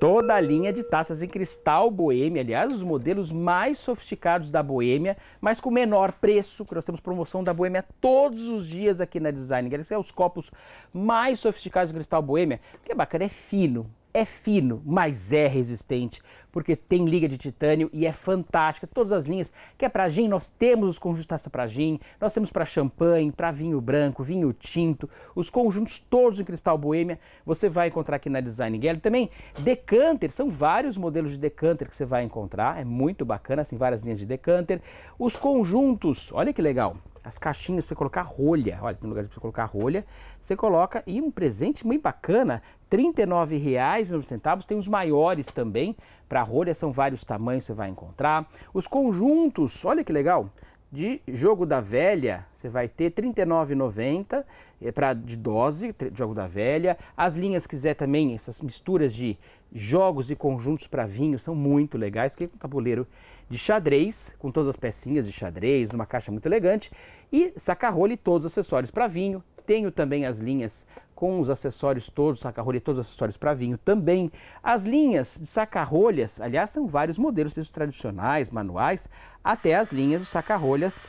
toda a linha de taças em cristal Boêmia, aliás, os modelos mais sofisticados da Boêmia, mas com menor preço, que nós temos promoção da Boêmia todos os dias aqui na Design. Esses são os copos mais sofisticados do cristal Boêmia, o que é bacana, é fino, é fino, mas é resistente, porque tem liga de titânio e é fantástica. Todas as linhas, que é para gin, nós temos os conjuntos taça para gin, nós temos para champanhe, para vinho branco, vinho tinto, os conjuntos todos em cristal boêmia, você vai encontrar aqui na Design Gallery. Também decanter, são vários modelos de decanter que você vai encontrar, é muito bacana, assim, várias linhas de decanter. Os conjuntos, olha que legal, as caixinhas para colocar rolha. Olha, tem lugar para colocar rolha. Você coloca e um presente muito bacana, R$ 39,90. Tem os maiores também. Para rolha são vários tamanhos, você vai encontrar. Os conjuntos, olha que legal de jogo da velha, você vai ter R$ 39,90 é, para de dose, jogo da velha. As linhas quiser também, essas misturas de jogos e conjuntos para vinho são muito legais, que é um tabuleiro de xadrez, com todas as pecinhas de xadrez, numa caixa muito elegante. E saca-rolha e todos os acessórios para vinho. Tenho também as linhas com os acessórios todos, saca-rolha e todos os acessórios para vinho também. As linhas de saca-rolhas, aliás, são vários modelos, desde os tradicionais, manuais, até as linhas de saca-rolhas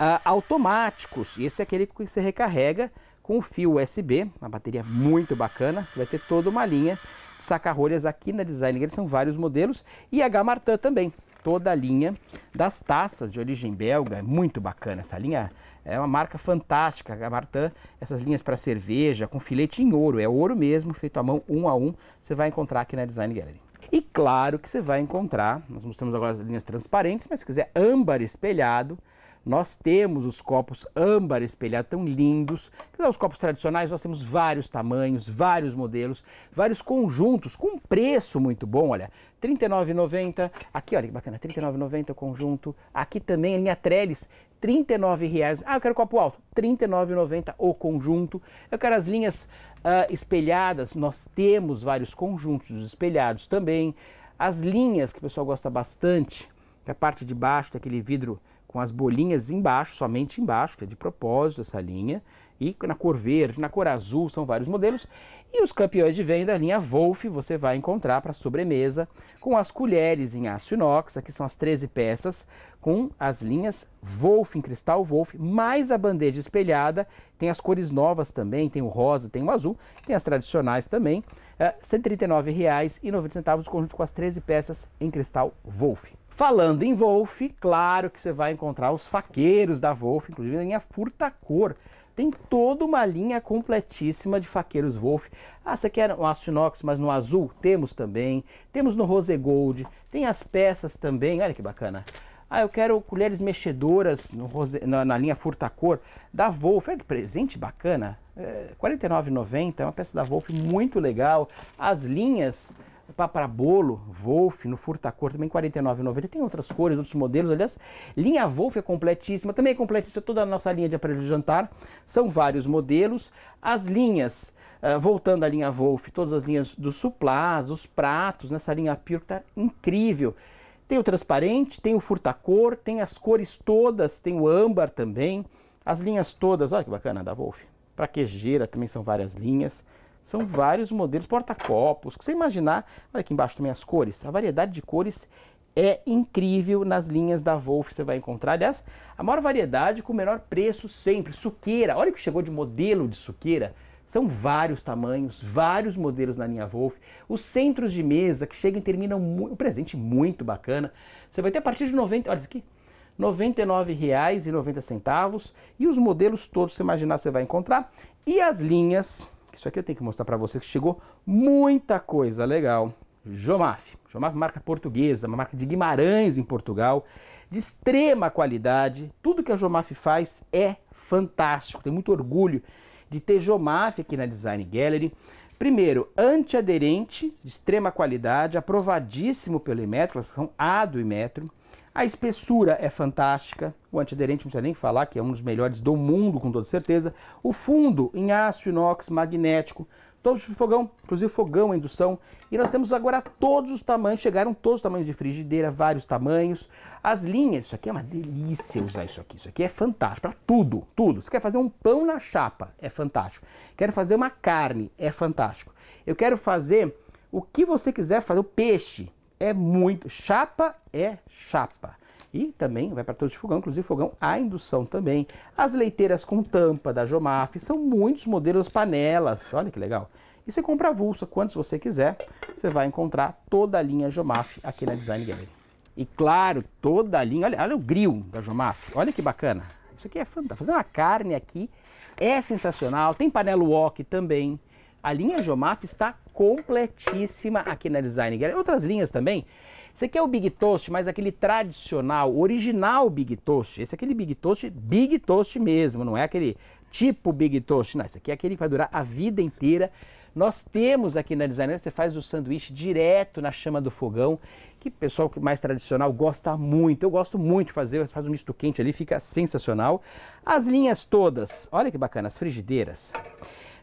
uh, automáticos. E esse é aquele que você recarrega com fio USB, uma bateria muito bacana. Você vai ter toda uma linha de saca-rolhas aqui na Design, são vários modelos. E a Gamartan também, toda a linha das taças de origem belga, é muito bacana essa linha é uma marca fantástica, a Martin, essas linhas para cerveja, com filete em ouro, é ouro mesmo, feito à mão, um a um, você vai encontrar aqui na Design Gallery. E claro que você vai encontrar, nós mostramos agora as linhas transparentes, mas se quiser âmbar espelhado, nós temos os copos âmbar espelhado, tão lindos. Os copos tradicionais nós temos vários tamanhos, vários modelos, vários conjuntos com preço muito bom, olha, R$ 39,90. Aqui, olha que bacana, R$ 39,90 o conjunto. Aqui também a linha Trellis, R$ 39,00. Ah, eu quero copo alto, R$ 39,90 o conjunto. Eu quero as linhas uh, espelhadas, nós temos vários conjuntos espelhados também. As linhas que o pessoal gosta bastante, que é a parte de baixo daquele vidro com as bolinhas embaixo, somente embaixo, que é de propósito essa linha, e na cor verde, na cor azul, são vários modelos. E os campeões de venda, a linha Wolf, você vai encontrar para sobremesa, com as colheres em aço inox, aqui são as 13 peças, com as linhas Wolf em cristal Wolf, mais a bandeja espelhada, tem as cores novas também, tem o rosa, tem o azul, tem as tradicionais também, é, R$ 139,90 o conjunto com as 13 peças em cristal Wolf. Falando em Wolf, claro que você vai encontrar os faqueiros da Wolf, inclusive a linha Furtacor. Tem toda uma linha completíssima de faqueiros Wolf. Ah, você quer um aço inox, mas no azul? Temos também. Temos no rose gold. Tem as peças também, olha que bacana. Ah, eu quero colheres mexedoras rose, na, na, linha Furtacor da Wolf. Olha que presente bacana. É, R$ 49,90, é uma peça da Wolf muito legal. As linhas para bolo, Wolf, no Furtacor, também R$ 49,90. Tem outras cores, outros modelos. Aliás, linha Wolf é completíssima. Também é completíssima toda a nossa linha de aparelho de jantar. São vários modelos. As linhas, uh, voltando à linha Wolf, todas as linhas dos suplás, os pratos, nessa linha Pure que está incrível. Tem o transparente, tem o furtacor, tem as cores todas, tem o âmbar também. As linhas todas, olha que bacana da Wolf. Para quejeira também são várias linhas. São vários modelos, porta-copos, que você imaginar. Olha aqui embaixo também as cores. A variedade de cores é incrível nas linhas da Wolf, você vai encontrar. Aliás, a maior variedade com o menor preço sempre. Suqueira, olha o que chegou de modelo de suqueira. São vários tamanhos, vários modelos na linha Wolf. Os centros de mesa que chegam e terminam um presente muito bacana. Você vai ter a partir de 90, olha isso aqui, R$ 99,90 e os modelos todos, você imaginar, você vai encontrar. E as linhas isso aqui eu tenho que mostrar para vocês que chegou muita coisa legal. Jomaf. Jomaf, marca portuguesa, uma marca de Guimarães em Portugal, de extrema qualidade. Tudo que a Jomaf faz é fantástico. Tenho muito orgulho de ter Jomaf aqui na Design Gallery. Primeiro, antiaderente, de extrema qualidade, aprovadíssimo pelo Imetro, são A do Imetro. A espessura é fantástica, o antiaderente não precisa nem falar, que é um dos melhores do mundo, com toda certeza. O fundo em aço inox magnético, todos de fogão, inclusive fogão indução. E nós temos agora todos os tamanhos, chegaram todos os tamanhos de frigideira, vários tamanhos. As linhas, isso aqui é uma delícia usar isso aqui. Isso aqui é fantástico, para tudo, tudo. Você quer fazer um pão na chapa, é fantástico. Quero fazer uma carne, é fantástico. Eu quero fazer O que você quiser fazer, o peixe é muito. Chapa é chapa. E também vai para todos os fogão, inclusive fogão a indução também. As leiteiras com tampa da Jomaf, são muitos modelos panelas, olha que legal. E você compra avulsa, quantos você quiser, você vai encontrar toda a linha Jomaf aqui na Design Gallery. E claro, toda a linha, olha, olha o grill da Jomaf, olha que bacana. Isso aqui é fantástico, fazer uma carne aqui é sensacional, tem panela wok também. A linha Jomaf está completíssima aqui na Design Gallery. Outras linhas também, você quer o Big Toast, mas aquele tradicional, original Big Toast. Esse é aquele Big Toast, Big Toast mesmo, não é aquele tipo Big Toast. Não, esse aqui é aquele que vai durar a vida inteira. Nós temos aqui na Designer, você faz o sanduíche direto na chama do fogão, que o pessoal mais tradicional gosta muito. Eu gosto muito de fazer, faz um misto quente ali, fica sensacional. As linhas todas, olha que bacana, as frigideiras.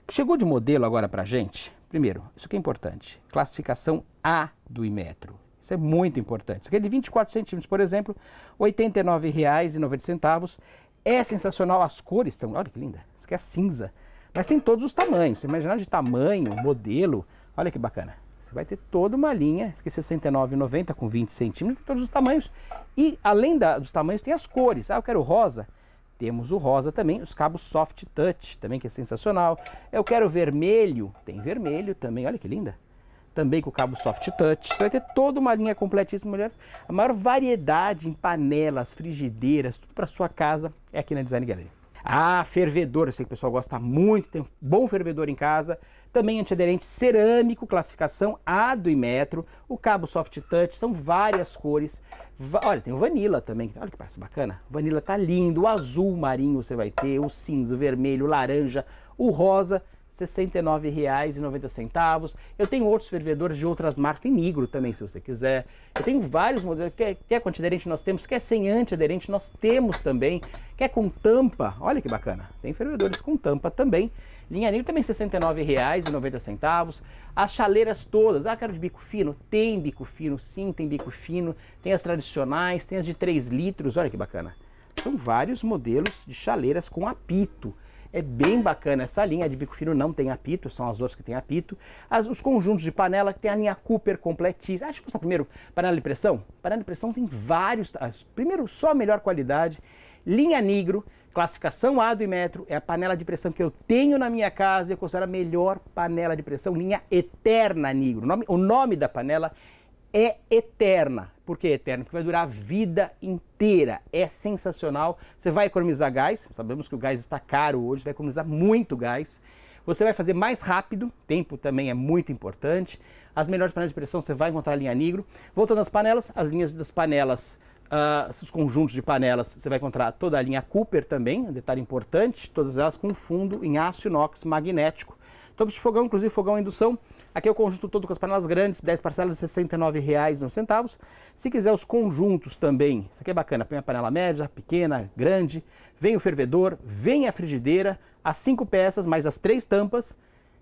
Chegou de modelo agora pra gente. Primeiro, isso que é importante, classificação A do Imetro. Isso é muito importante. Isso aqui é de 24 centímetros, por exemplo, R$ 89,90. É sensacional, as cores estão, olha que linda, isso aqui é cinza. Mas tem todos os tamanhos, você imaginar de tamanho, modelo, olha que bacana. Você vai ter toda uma linha, isso aqui é 69,90 com 20 centímetros, todos os tamanhos. E além da, dos tamanhos, tem as cores. Ah, eu quero rosa. Temos o rosa também, os cabos soft touch, também que é sensacional. Eu quero vermelho, tem vermelho também, olha que linda também com cabo soft touch. Você vai ter toda uma linha completíssima, mulheres. A maior variedade em panelas, frigideiras, tudo para sua casa é aqui na Design Gallery. Ah, fervedor, eu sei que o pessoal gosta muito, tem um bom fervedor em casa. Também antiaderente cerâmico, classificação A do Imetro. O cabo soft touch, são várias cores. Va olha, tem o vanilla também, olha que parece bacana. Vanilla tá lindo, o azul marinho você vai ter, o cinza, o vermelho, o laranja, o rosa. R$ 69,90. Eu tenho outros fervedores de outras marcas, tem Nigro também, se você quiser. Eu tenho vários modelos, quer, quer com antiaderente nós temos, quer sem antiaderente nós temos também, quer com tampa, olha que bacana, tem fervedores com tampa também. Linha Nigro também R$ 69,90. As chaleiras todas, ah, quero de bico fino? Tem bico fino, sim, tem bico fino. Tem as tradicionais, tem as de 3 litros, olha que bacana. São vários modelos de chaleiras com apito. É bem bacana essa linha, de bico fino não tem apito, são as outras que tem apito. As, os conjuntos de panela, que tem a linha Cooper completíssima. Acho que mostrar primeiro panela de pressão. Panela de pressão tem vários, primeiro só a melhor qualidade. Linha Nigro, classificação A do Imetro, é a panela de pressão que eu tenho na minha casa, eu considero a melhor panela de pressão, linha Eterna Nigro. O nome, o nome da panela é eterna. Por que eterna? Porque vai durar a vida inteira. É sensacional. Você vai economizar gás. Sabemos que o gás está caro hoje, vai economizar muito gás. Você vai fazer mais rápido, tempo também é muito importante. As melhores panelas de pressão você vai encontrar a linha Nigro. Voltando às panelas, as linhas das panelas, uh, os conjuntos de panelas, você vai encontrar toda a linha Cooper também, um detalhe importante, todas elas com fundo em aço inox magnético. Tubos de fogão, inclusive fogão indução, Aqui é o conjunto todo com as panelas grandes, 10 parcelas de R$ 69,09. Se quiser os conjuntos também, isso aqui é bacana, põe a panela média, pequena, grande, vem o fervedor, vem a frigideira, as 5 peças mais as três tampas,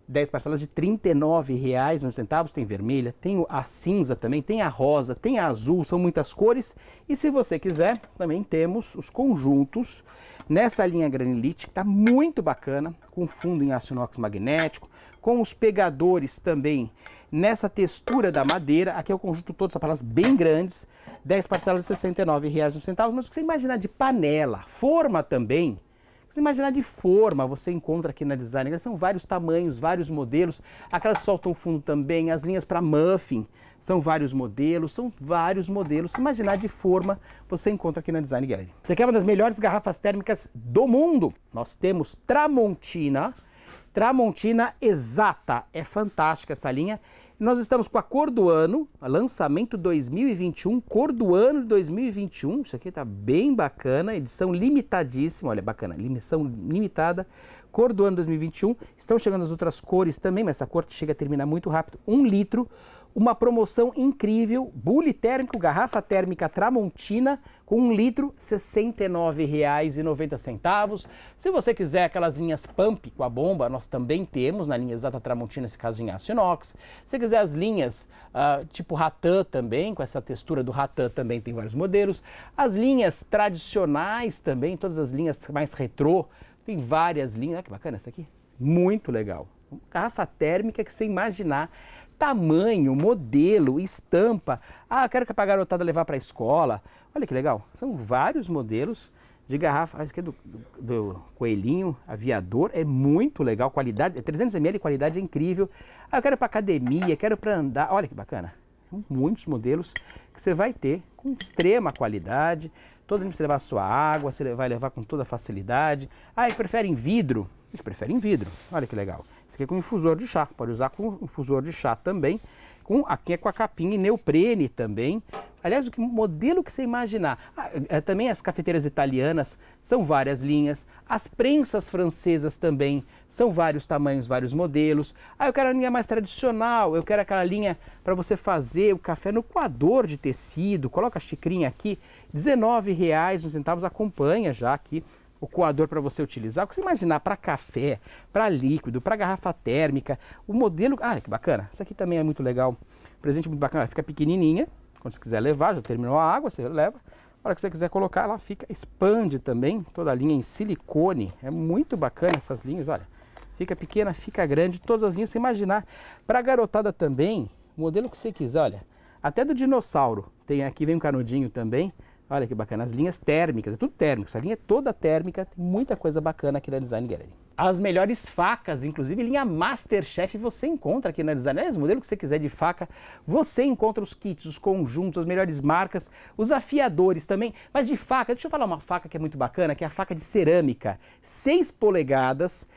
10 parcelas de R$ 39,09, tem vermelha, tem a cinza também, tem a rosa, tem a azul, são muitas cores. E se você quiser, também temos os conjuntos nessa linha granilite, que está muito bacana, com fundo em aço inox magnético, com os pegadores também nessa textura da madeira. Aqui é o conjunto todo, panelas bem grandes, 10 parcelas de R$ 69,00, mas o que você imaginar de panela, forma também, você imaginar de forma, você encontra aqui na Design, são vários tamanhos, vários modelos, aquelas que soltam fundo também, as linhas para muffin, são vários modelos, são vários modelos. Se imaginar de forma, você encontra aqui na Design Gallery. Você quer uma das melhores garrafas térmicas do mundo? Nós temos Tramontina, Tramontina Exata, é fantástica essa linha. Nós estamos com a cor do ano, lançamento 2021, cor do ano de 2021. Isso aqui tá bem bacana, edição limitadíssima, olha, bacana, edição limitada, cor do ano 2021. Estão chegando as outras cores também, mas essa cor chega a terminar muito rápido. Um litro, uma promoção incrível, bule térmico, garrafa térmica Tramontina, com um litro, R$ 69,90. Se você quiser aquelas linhas Pump com a bomba, nós também temos na linha Exata Tramontina, esse caso em aço inox. Se quiser as linhas uh, tipo Ratan também, com essa textura do Ratan também tem vários modelos. As linhas tradicionais também, todas as linhas mais retrô, tem várias linhas. Olha que bacana essa aqui, muito legal. Garrafa térmica que você imaginar tamanho, modelo, estampa. Ah, quero que a garotada levar para a escola. Olha que legal, são vários modelos de garrafa. Esse aqui é do, do, do, coelhinho aviador, é muito legal, qualidade, é 300 ml, qualidade é incrível. Ah, eu quero para academia, quero para andar. Olha que bacana. Muitos modelos que você vai ter com extrema qualidade. Todo mundo você levar a sua água, você vai levar com toda facilidade. Ah, preferem vidro? Eles preferem vidro. Olha que legal. Esse aqui é com infusor de chá. Pode usar com infusor de chá também. Com, aqui é com a capinha em neoprene também. Aliás, o que, modelo que você imaginar. Ah, é, também as cafeteiras italianas são várias linhas. As prensas francesas também são vários tamanhos, vários modelos. Ah, eu quero a linha mais tradicional. Eu quero aquela linha para você fazer o café no coador de tecido. Coloca a xicrinha aqui. R$19,00 nos centavos. Acompanha já aqui o coador para você utilizar. O que você imaginar para café, para líquido, para garrafa térmica, o modelo. Ah, que bacana! Isso aqui também é muito legal. Presente muito bacana. Ela fica pequenininha. Quando você quiser levar, já terminou a água, você leva. A hora que você quiser colocar, ela fica, expande também. Toda a linha em silicone. É muito bacana essas linhas, olha. Fica pequena, fica grande, todas as linhas, você imaginar. Para garotada também, modelo que você quiser, olha. Até do dinossauro. Tem aqui, vem um canudinho também. Olha que bacana, as linhas térmicas, é tudo térmico, essa linha é toda térmica, tem muita coisa bacana aqui na Design Gallery. As melhores facas, inclusive linha Masterchef, você encontra aqui na Design Gallery, o modelo que você quiser de faca, você encontra os kits, os conjuntos, as melhores marcas, os afiadores também, mas de faca, deixa eu falar uma faca que é muito bacana, que é a faca de cerâmica, 6 polegadas,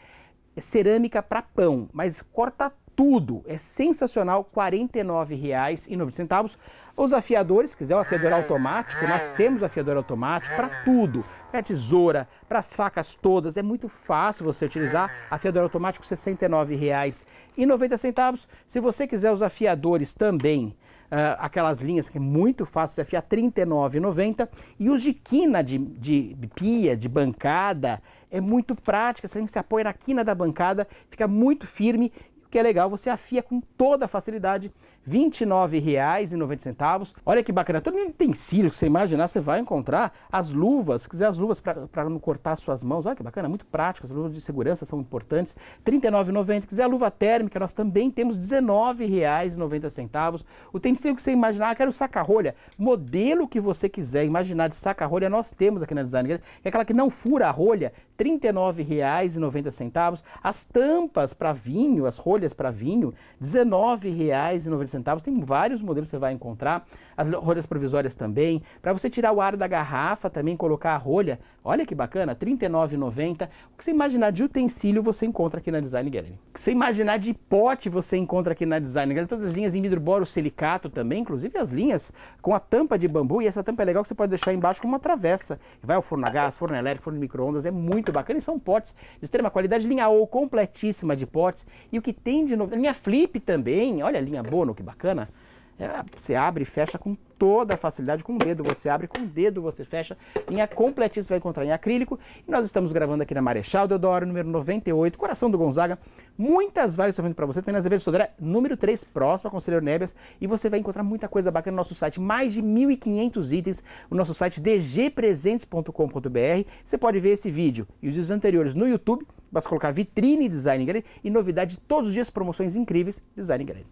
cerâmica para pão, mas corta tudo. É sensacional, R$ 49,90. Os afiadores, se quiser o afiador automático, nós temos o afiador automático para tudo. Para tesoura, para as facas todas, é muito fácil você utilizar. Afiador automático, R$ 69,90. Se você quiser os afiadores também, Uh, aquelas linhas que é muito fácil de afiar, R$ 39,90. E os de quina de, de, pia, de bancada, é muito prática. Você se apoia na quina da bancada, fica muito firme que é legal, você afia com toda a facilidade, R$ 29,90. Olha que bacana, todo utensílio que você imaginar, você vai encontrar as luvas, se quiser as luvas para não cortar suas mãos, olha que bacana, muito prático, as luvas de segurança são importantes, R$ 39,90. quiser a luva térmica, nós também temos R$ 19,90. O utensílio que você imaginar, ah, quero saca-rolha, modelo que você quiser imaginar de saca-rolha, nós temos aqui na Design é aquela que não fura a rolha, R$ 39,90. As tampas para vinho, as rolhas para vinho, R$ 19,90. Tem vários modelos que você vai encontrar. As rolhas provisórias também. Para você tirar o ar da garrafa também, colocar a rolha. Olha que bacana, R$ 39,90. O que você imaginar de utensílio você encontra aqui na Design Gallery. O que você imaginar de pote você encontra aqui na Design Gallery. Todas as linhas em vidro boro silicato também, inclusive as linhas com a tampa de bambu. E essa tampa é legal que você pode deixar embaixo como uma travessa. Vai ao forno a gás, forno elétrico, forno de micro-ondas. É muito bacana e são potes de extrema qualidade, linha O completíssima de potes. E o que tem de novo, linha Flip também, olha a linha Bono, que bacana. É, você abre e fecha com toda a facilidade, com o dedo você abre, com o dedo você fecha. Linha completíssima você vai encontrar em acrílico. E nós estamos gravando aqui na Marechal Deodoro, número 98, coração do Gonzaga. Muitas várias estão para você. Também na Azevedo Sodré, número 3, próximo a Conselheiro Nebias. E você vai encontrar muita coisa bacana no nosso site. Mais de 1.500 itens. O nosso site dgpresentes.com.br. Você pode ver esse vídeo e os anteriores no YouTube. Basta colocar Vitrine Design Gallery e novidade todos os dias, promoções incríveis Design Gallery.